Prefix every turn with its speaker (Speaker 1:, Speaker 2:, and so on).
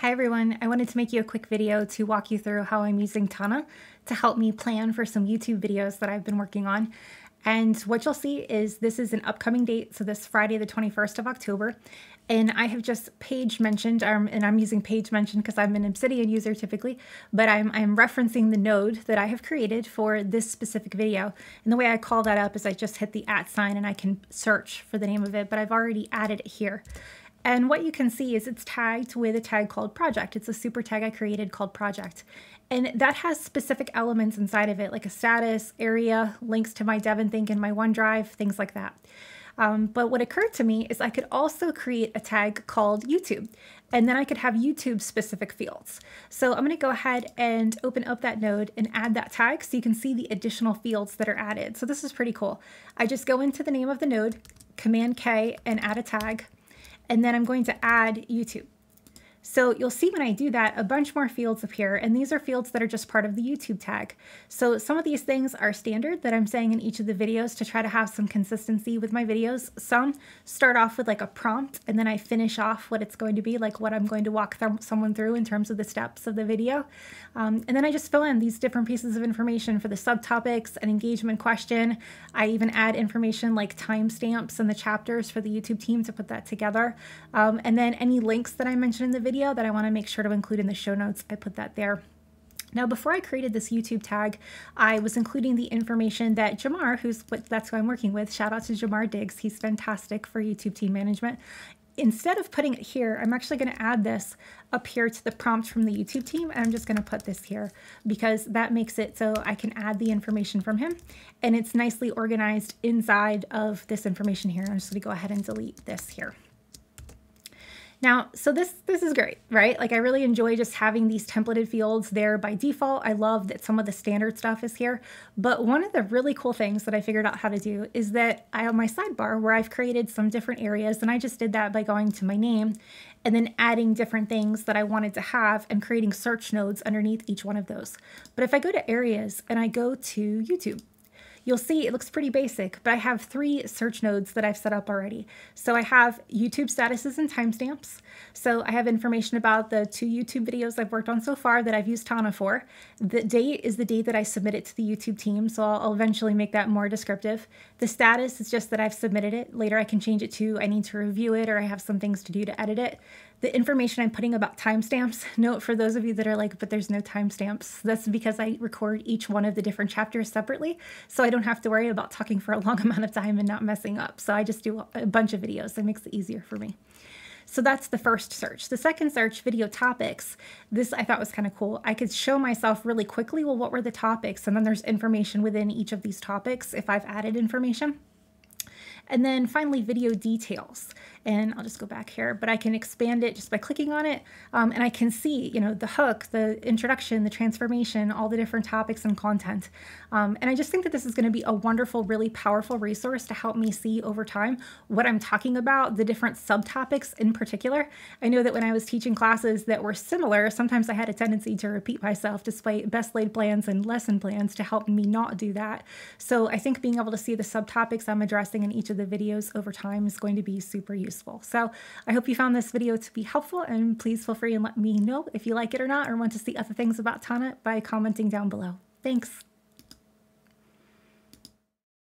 Speaker 1: Hi everyone, I wanted to make you a quick video to walk you through how I'm using Tana to help me plan for some YouTube videos that I've been working on. And what you'll see is this is an upcoming date, so this Friday the 21st of October. And I have just page mentioned, um, and I'm using page mentioned because I'm an Obsidian user typically, but I'm, I'm referencing the node that I have created for this specific video. And the way I call that up is I just hit the at sign and I can search for the name of it, but I've already added it here. And what you can see is it's tagged with a tag called project. It's a super tag I created called project. And that has specific elements inside of it, like a status, area, links to my DevonThink and my OneDrive, things like that. Um, but what occurred to me is I could also create a tag called YouTube, and then I could have YouTube specific fields. So I'm going to go ahead and open up that node and add that tag so you can see the additional fields that are added. So this is pretty cool. I just go into the name of the node, Command K, and add a tag and then I'm going to add YouTube. So you'll see when I do that, a bunch more fields appear, and these are fields that are just part of the YouTube tag. So some of these things are standard that I'm saying in each of the videos to try to have some consistency with my videos. Some start off with like a prompt, and then I finish off what it's going to be, like what I'm going to walk th someone through in terms of the steps of the video. Um, and then I just fill in these different pieces of information for the subtopics, an engagement question. I even add information like timestamps and the chapters for the YouTube team to put that together. Um, and then any links that I mentioned in the video video that I want to make sure to include in the show notes, I put that there. Now, before I created this YouTube tag, I was including the information that Jamar, who's what that's who I'm working with, shout out to Jamar Diggs, he's fantastic for YouTube team management. Instead of putting it here, I'm actually going to add this up here to the prompt from the YouTube team, and I'm just going to put this here because that makes it so I can add the information from him, and it's nicely organized inside of this information here. I'm just going to go ahead and delete this here. Now, so this this is great, right? Like I really enjoy just having these templated fields there by default. I love that some of the standard stuff is here. But one of the really cool things that I figured out how to do is that I have my sidebar where I've created some different areas and I just did that by going to my name and then adding different things that I wanted to have and creating search nodes underneath each one of those. But if I go to areas and I go to YouTube, You'll see it looks pretty basic, but I have three search nodes that I've set up already. So I have YouTube statuses and timestamps. So I have information about the two YouTube videos I've worked on so far that I've used Tana for. The date is the date that I submit it to the YouTube team, so I'll, I'll eventually make that more descriptive. The status is just that I've submitted it. Later I can change it to I need to review it or I have some things to do to edit it the information I'm putting about timestamps, note for those of you that are like, but there's no timestamps, that's because I record each one of the different chapters separately. So I don't have to worry about talking for a long amount of time and not messing up. So I just do a bunch of videos. That makes it easier for me. So that's the first search. The second search, video topics, this I thought was kind of cool. I could show myself really quickly, well, what were the topics? And then there's information within each of these topics if I've added information. And then finally, video details. And I'll just go back here, but I can expand it just by clicking on it. Um, and I can see, you know, the hook, the introduction, the transformation, all the different topics and content. Um, and I just think that this is going to be a wonderful, really powerful resource to help me see over time what I'm talking about, the different subtopics in particular. I know that when I was teaching classes that were similar, sometimes I had a tendency to repeat myself despite best laid plans and lesson plans to help me not do that. So I think being able to see the subtopics I'm addressing in each of the videos over time is going to be super useful. So I hope you found this video to be helpful and please feel free and let me know if you like it or not or want to see other things about Tana by commenting down below. Thanks.